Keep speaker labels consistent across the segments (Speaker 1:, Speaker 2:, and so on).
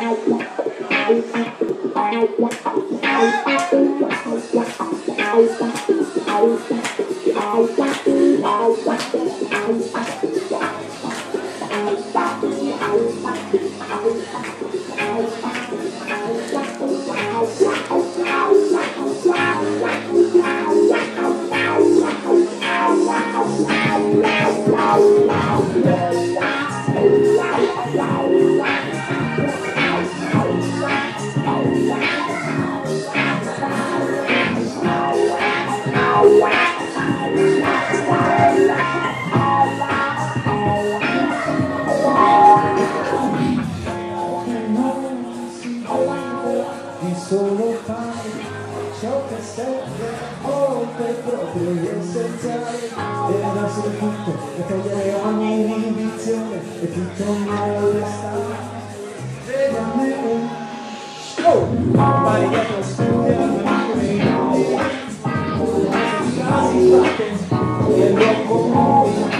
Speaker 1: di solo fare ciò che serve oltre proprio gli essenziali e darsi tutto e togliere ogni inibizione e tutto nella testa vedi a me oh! vai dietro studia quasi fatte e lo comuni e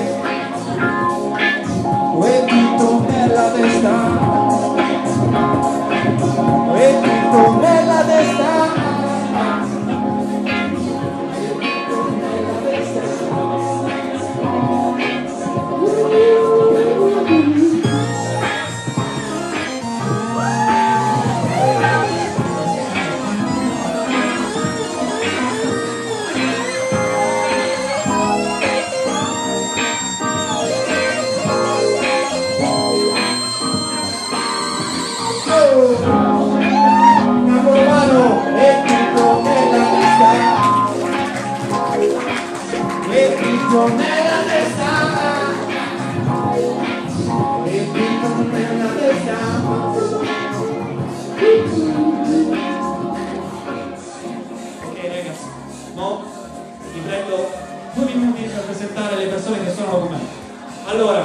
Speaker 1: nella testa e tutto nella testa
Speaker 2: Ok ragazzi, no? Vi prendo due minuti per presentare le persone che sono con me. Allora,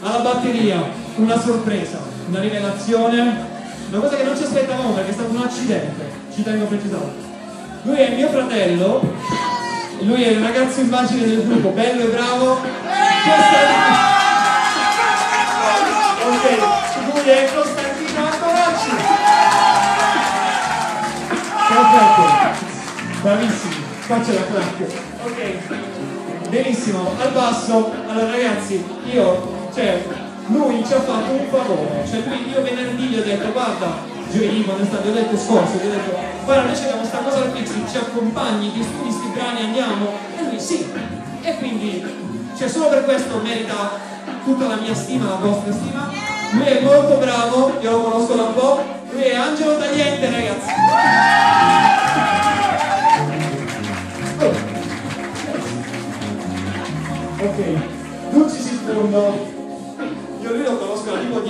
Speaker 2: alla batteria, una sorpresa, una rivelazione, una cosa che non ci aspettavamo perché è stato un accidente, ci tengo a precisare. Lui è mio fratello, lui è il ragazzo immagine del gruppo, bello e bravo. Costantino. Ok, lui è Costantino Antonacci. Perfetto, bravissimi, qua c'è la clap. Ok, benissimo, al basso, allora ragazzi, io, cioè, lui ci ha fatto un favore, cioè lui, io venerdì gli ho detto, guarda, giovedì quando è stato, detto scorso, gli ho detto, guarda, noi abbiamo sta cosa al Pixie, ci accompagni, ti studi sti brani, andiamo, e lui sì, e quindi, cioè, solo per questo merita tutta la mia stima, la vostra stima, lui è molto bravo, io lo conosco da un po', lui è Angelo Tagliente, ragazzi. Ok, Luci Siffondo, io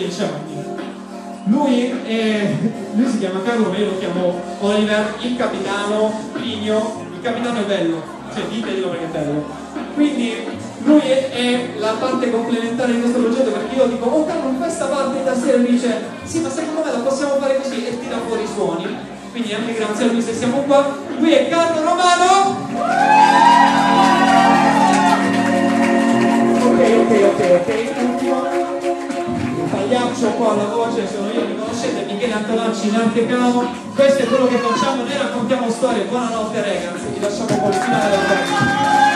Speaker 2: 10 anni. Lui, è, lui si chiama Carlo, io lo chiamo Oliver, il capitano, Pigno, il capitano è bello, cioè diteglielo perché è bello. Quindi lui è, è la parte complementare di questo progetto perché io dico, oh Carlo, questa parte da sera lui dice, sì ma secondo me la possiamo fare così e tira fuori i suoni. Quindi anche grazie a lui se siamo qua. Lui è Carlo Romano! Camo. Questo è quello che facciamo, noi raccontiamo storie. Buonanotte ragazzi, vi lasciamo con il finale